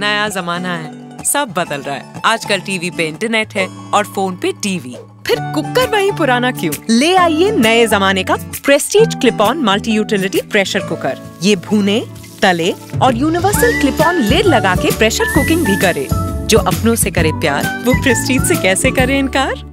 नया जमाना है, सब बदल रहा है। आजकल टीवी पे इंटरनेट है और फ़ोन पे टीवी फिर कुकर वही पुराना क्यों? ले आइए नए जमाने का Prestige clip on multi utility pressure cooker ये भूने, तले और यूनिवर्सल क्लिप ऑन लेड लगा के प्रेशर कुकिंग भी करे। जो अपनों से करे प्यार, वो प्रेस्टीज से कैसे करे इनकार?